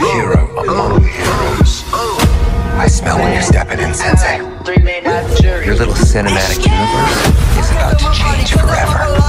hero among heroes. I smell when you're stepping in, Sensei. Your little cinematic universe is about to change forever.